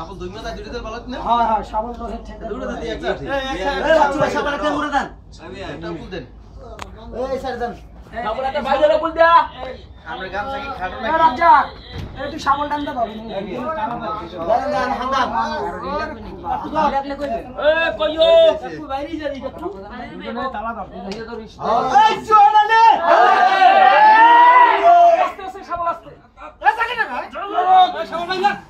ডাক করতে গিয়েছে ডাক বন্ধ চালু দিন ধর ধর ধর ধর ধর বলটা একজন ওই সাবুদের নিন দেখলে ওই বৈদ্যুতিক মাগারা তো ইয়ে না কইেন কিছু হ্যাঁ হ্যাঁ শাবল ধরেন ঠেকা এই স্যার দেন তারপর একটা বাইরে বল দিয়া এ এই তুই শাবল টান দে বাবু এ কইও দুজনে তালা দাও এই চোরালে আস্তে আস্তে শাবল আস্তে এ জাগে না ভাই শাবল ভাই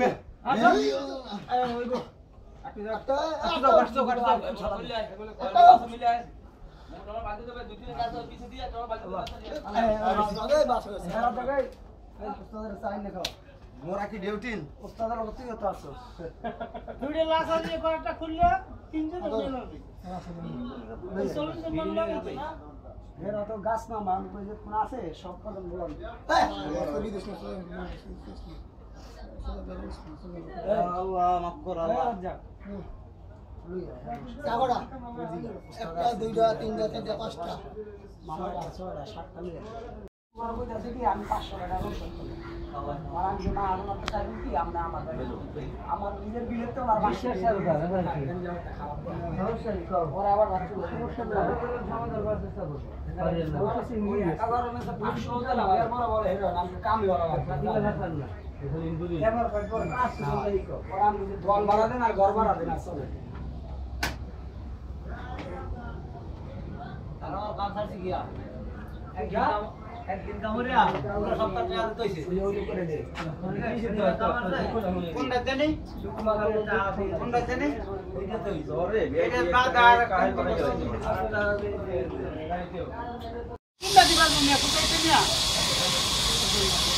শাবল ভাই না আদো লাগে একটু ওদিক সেট পে ভাই না এই যে নি লইয়া বলে আনা যায় এ একটু ওদিক সেট পে বসেন দাঁড়াই নিলেন না ও জাগু রেও বাবু জাগু রে বাবু সাবল খালি না সাবল থাকেন না সাবল শুরু করুন সাবল কি ছাড়ি দেন ওই সামনে সাবল বাইরে মামা মোরা কি ডিউটিন ওস্তাদের অতিও তো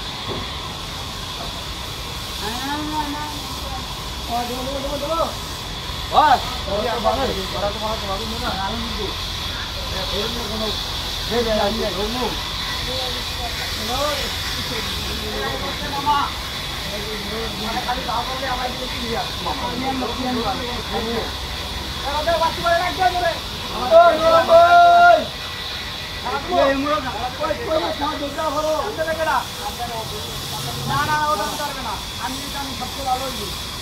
আর আমি যে মা আমার তো চাইবেন কি আমরা আমার আমার নিজের বিলের তো আমার পাঁচশো ওরা আবার রাত্রি সমস্যা দল বাড়া দেন আর ঘর বাড়া দেন আসলে একদিন কামড়িয়া পুরো সপ্তাহ টাকা দিতেছে কোনটা জানি কোনটা জানি এটা বাদা আর কাজ করে তিনটা দিবা তুমি ফুটাইতে নিয়া না না ওটা তো পারবে না আমি জানি সবচেয়ে ভালো হইবে এই যে রু-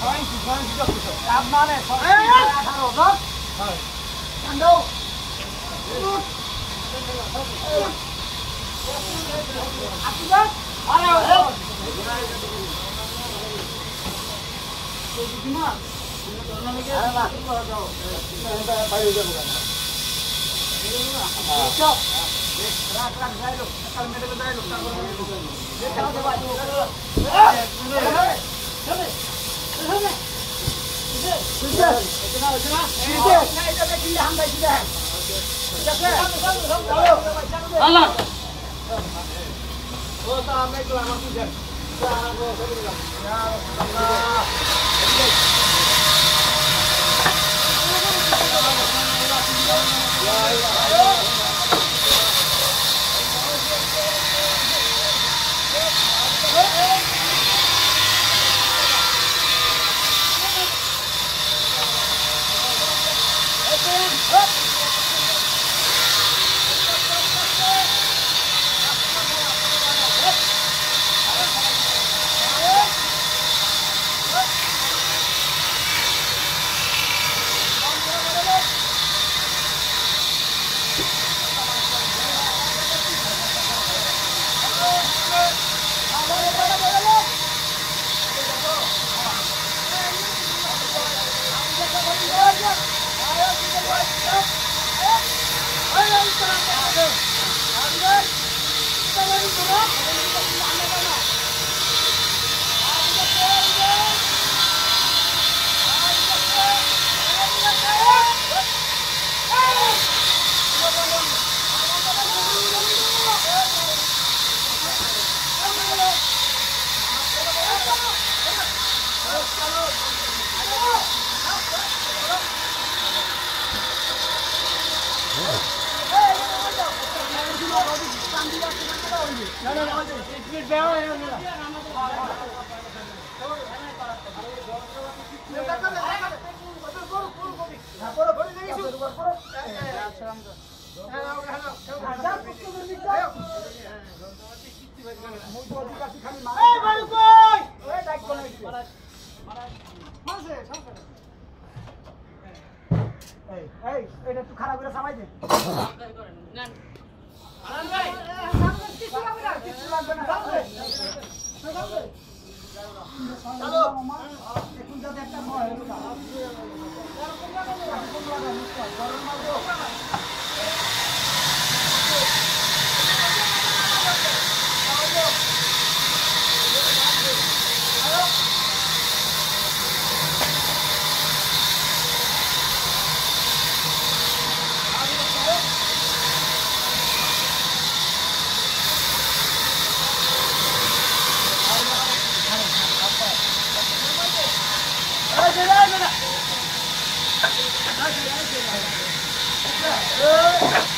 লাগলে আমার ছেলে বেরিয়ে দেবে। দেখ মানে, সুন্দর আছে, দেখি। হয়, হয়। ওনাদের, হয়, এটা একটা হান্ড্রেড মিনিট পুরো। হয়, হয়, চাপ মানে, সব আঠারো, দশ। হয়। ঠান্ডাও। Thank you. এটা একটু খারাপ করে সামাই দে। 頑張れ! Thank.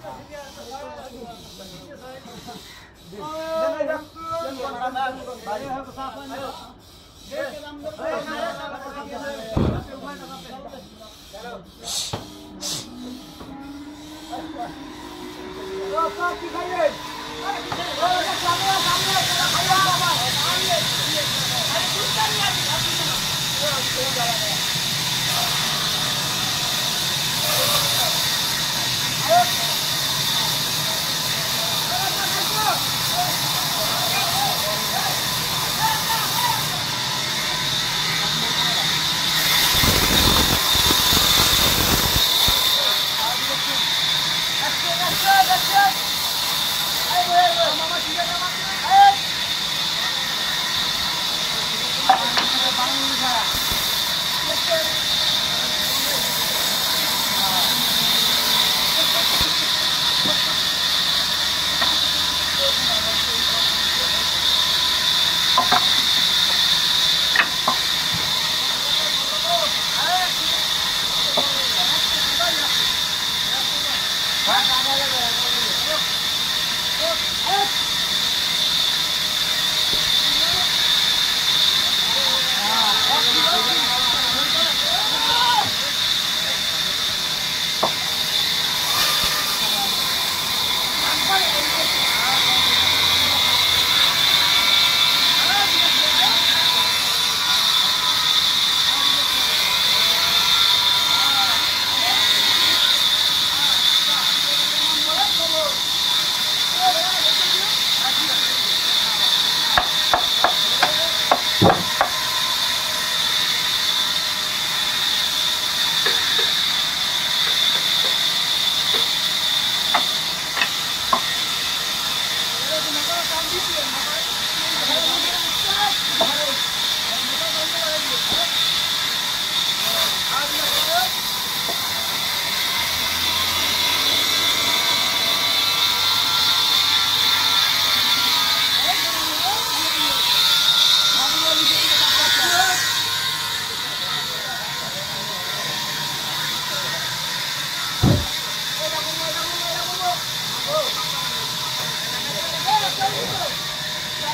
দিতে কামা